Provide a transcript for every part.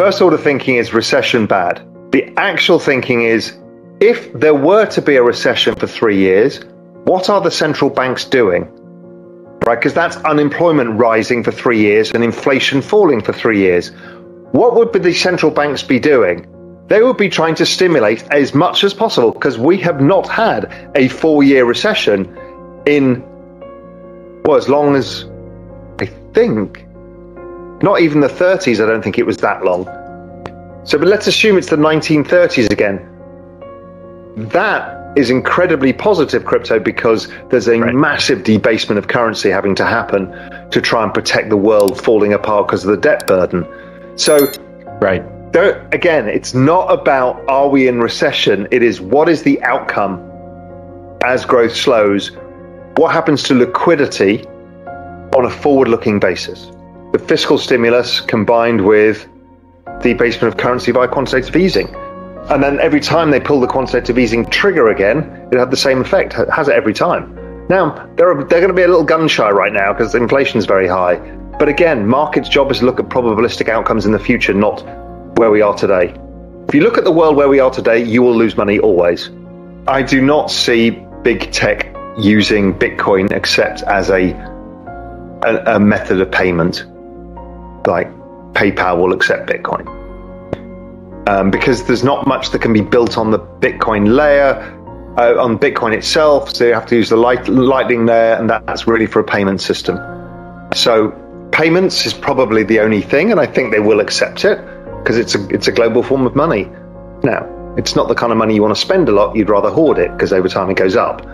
first order thinking is recession bad. The actual thinking is if there were to be a recession for three years, what are the central banks doing? Right, because that's unemployment rising for three years and inflation falling for three years. What would the central banks be doing? They would be trying to stimulate as much as possible because we have not had a four year recession in, well, as long as I think, not even the 30s, I don't think it was that long. So, but let's assume it's the 1930s again. That is incredibly positive crypto because there's a right. massive debasement of currency having to happen to try and protect the world falling apart because of the debt burden. So, right. There, again, it's not about are we in recession, it is what is the outcome as growth slows? What happens to liquidity on a forward looking basis? The fiscal stimulus combined with the debasement of currency by quantitative easing and then every time they pull the quantitative easing trigger again, it had the same effect. It has it every time. Now they're they're going to be a little gun shy right now because inflation is very high. But again, market's job is to look at probabilistic outcomes in the future, not where we are today. If you look at the world where we are today, you will lose money always. I do not see big tech using Bitcoin except as a, a, a method of payment. Like PayPal will accept Bitcoin um, because there's not much that can be built on the Bitcoin layer, uh, on Bitcoin itself. So you have to use the light, Lightning layer, and that's really for a payment system. So payments is probably the only thing, and I think they will accept it because it's a it's a global form of money. Now, it's not the kind of money you want to spend a lot. You'd rather hoard it because over time it goes up.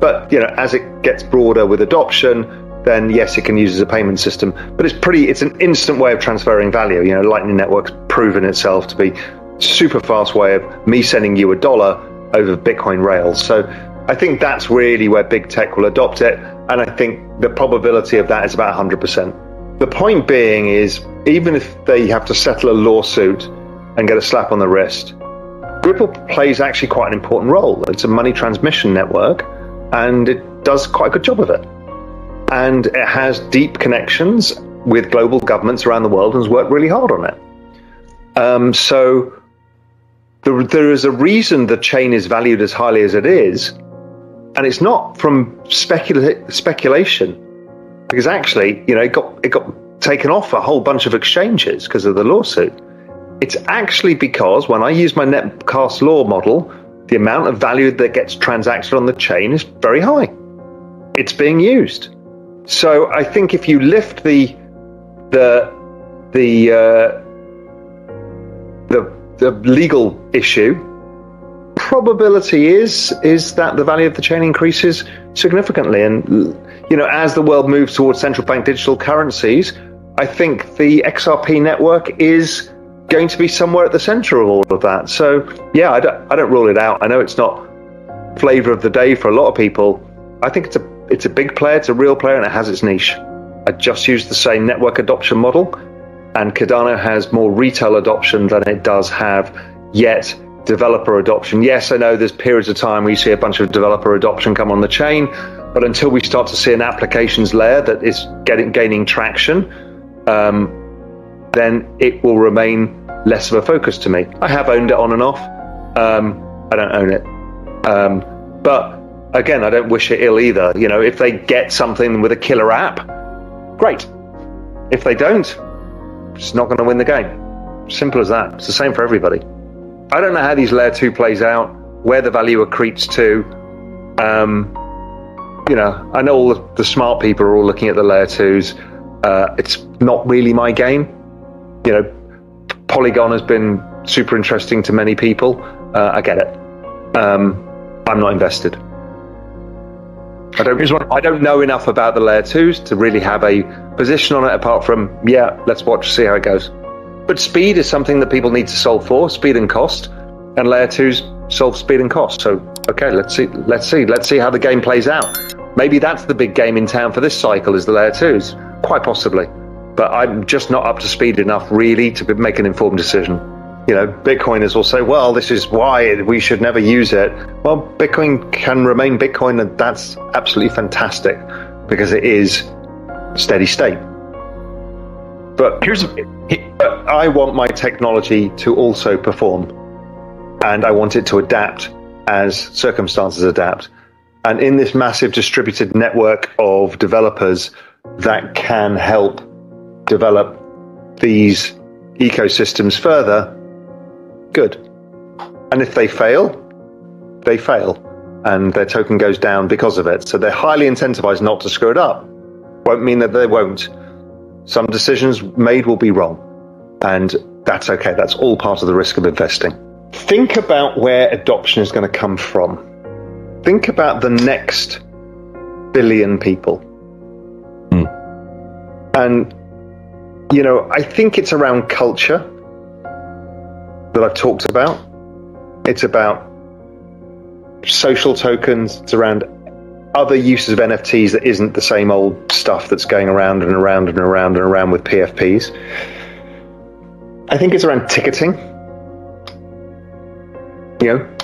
But you know, as it gets broader with adoption, then yes, it can use as a payment system. But it's pretty. It's an instant way of transferring value. You know, Lightning Network's proven itself to be super fast way of me sending you a dollar over Bitcoin rails. So I think that's really where big tech will adopt it. And I think the probability of that is about 100%. The point being is, even if they have to settle a lawsuit and get a slap on the wrist, Ripple plays actually quite an important role. It's a money transmission network and it does quite a good job of it. And it has deep connections with global governments around the world and has worked really hard on it. Um, so there, there is a reason the chain is valued as highly as it is, and it's not from specula- speculation, because actually, you know, it got it got taken off a whole bunch of exchanges because of the lawsuit. It's actually because when I use my Metcalfe's law model, the amount of value that gets transacted on the chain is very high. It's being used. So I think if you lift the the the uh, the the legal issue, probability is is that the value of the chain increases significantly. And you know, as the world moves towards central bank digital currencies, I think the XRP network is going to be somewhere at the center of all of that. So yeah, I don't, I don't rule it out. I know it's not flavor of the day for a lot of people. I think it's a it's a big player, it's a real player, and it has its niche. I just use the same network adoption model and Cardano has more retail adoption than it does have yet developer adoption. Yes, I know there's periods of time where you see a bunch of developer adoption come on the chain, but until we start to see an applications layer that is getting gaining traction, um, then it will remain less of a focus to me. I have owned it on and off. Um, I don't own it, um, but again, I don't wish it ill either. You know, if they get something with a killer app, great. If they don't, it's not going to win the game. Simple as that. It's the same for everybody. I don't know how these layer two plays out, where the value accretes to. Um, you know, I know all the, the, smart people are all looking at the layer twos. Uh, it's not really my game. You know, Polygon has been super interesting to many people. Uh, I get it. Um, I'm not invested. I don't. I don't know enough about the layer twos to really have a position on it. Apart from yeah, let's watch, see how it goes. But speed is something that people need to solve for. Speed and cost, and layer twos solve speed and cost. So okay, let's see. Let's see. Let's see how the game plays out. Maybe that's the big game in town for this cycle is the layer twos. Quite possibly, but I'm just not up to speed enough really to make an informed decision you know, Bitcoiners will say, well, this is why we should never use it. Well, Bitcoin can remain Bitcoin, and that's absolutely fantastic because it is steady state. But here's I want my technology to also perform, and I want it to adapt as circumstances adapt. And in this massive distributed network of developers that can help develop these ecosystems further, good. And if they fail, they fail and their token goes down because of it. So they're highly incentivized not to screw it up. Won't mean that they won't. Some decisions made will be wrong. And that's okay. That's all part of the risk of investing. Think about where adoption is going to come from. Think about the next billion people. Hmm. And, you know, I think it's around culture that I've talked about. It's about social tokens. It's around other uses of NFTs that isn't the same old stuff that's going around and around and around and around with PFPs. I think it's around ticketing. You know,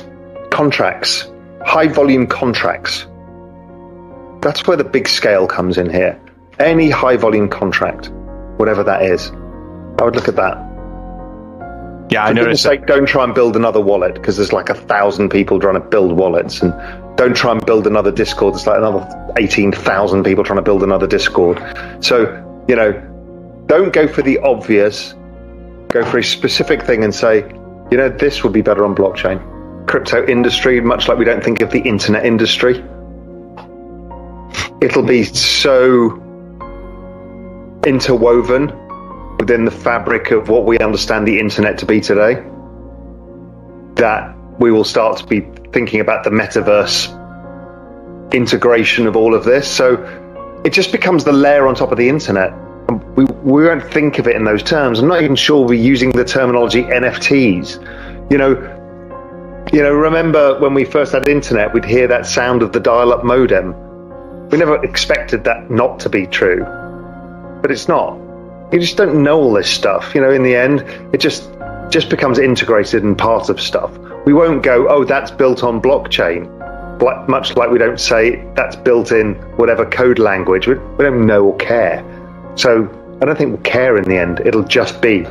contracts, high volume contracts. That's where the big scale comes in here. Any high volume contract, whatever that is, I would look at that. Yeah, I noticed. Sake, don't try and build another wallet because there's like a thousand people trying to build wallets, and don't try and build another Discord. There's like another eighteen thousand people trying to build another Discord. So you know, don't go for the obvious. Go for a specific thing and say, you know, this would be better on blockchain. Crypto industry, much like we don't think of the internet industry, it'll be so interwoven within the fabric of what we understand the internet to be today, that we will start to be thinking about the metaverse integration of all of this. So it just becomes the layer on top of the internet. We, we won't think of it in those terms. I'm not even sure we're using the terminology NFTs. You know, you know, remember when we first had internet, we'd hear that sound of the dial-up modem. We never expected that not to be true, but it's not you just don't know all this stuff. You know, in the end, it just just becomes integrated and part of stuff. We won't go, oh, that's built on blockchain, much like we don't say that's built in whatever code language. We, we don't know or care. So I don't think we'll care in the end. It'll just be.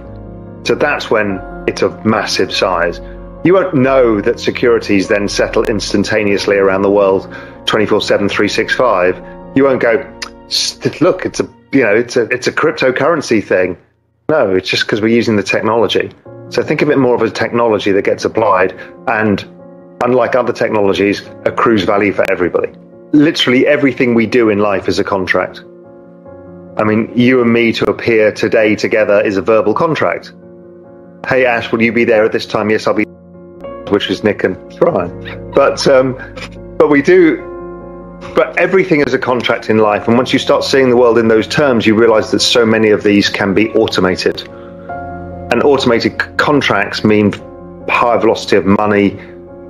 So that's when it's of massive size. You won't know that securities then settle instantaneously around the world 24 7, 365. You won't go, look, it's a you know, it's a it's a cryptocurrency thing. No, it's just because we're using the technology. So think of it more of a technology that gets applied and unlike other technologies, accrues value for everybody. Literally everything we do in life is a contract. I mean, you and me to appear today together is a verbal contract. Hey Ash, will you be there at this time? Yes, I'll be. Which is Nick and Ryan. But um, but we do but everything is a contract in life. And once you start seeing the world in those terms, you realize that so many of these can be automated. And automated contracts mean higher velocity of money,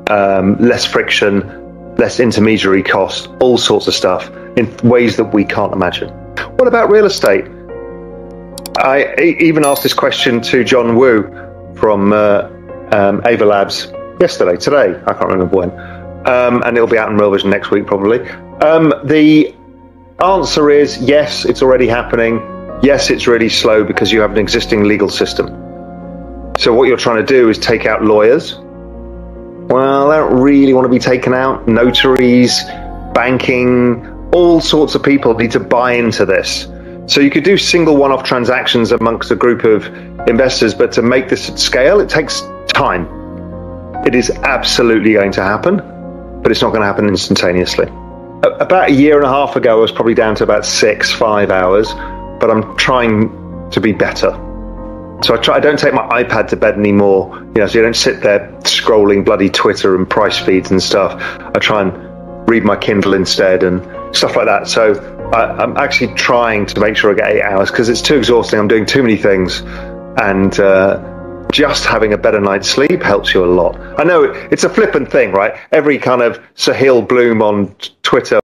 um, less friction, less intermediary cost, all sorts of stuff in ways that we can't imagine. What about real estate? I even asked this question to John Wu from uh, um, Ava Labs yesterday, today, I can't remember when. Um, and it'll be out in Real Vision next week probably. Um, the answer is yes, it's already happening. Yes, it's really slow because you have an existing legal system. So what you're trying to do is take out lawyers. Well, they don't really want to be taken out. Notaries, banking, all sorts of people need to buy into this. So you could do single one-off transactions amongst a group of investors, but to make this at scale, it takes time. It is absolutely going to happen, but it's not going to happen instantaneously about a year and a half ago, I was probably down to about six, five hours, but I'm trying to be better. So I try. I don't take my iPad to bed anymore. You know, so you don't sit there scrolling bloody Twitter and price feeds and stuff. I try and read my Kindle instead and stuff like that. So I, am actually trying to make sure I get eight hours because it's too exhausting. I'm doing too many things, and uh, just having a better night's sleep helps you a lot. I know it's a flippant thing, right? Every kind of Sahil Bloom on Twitter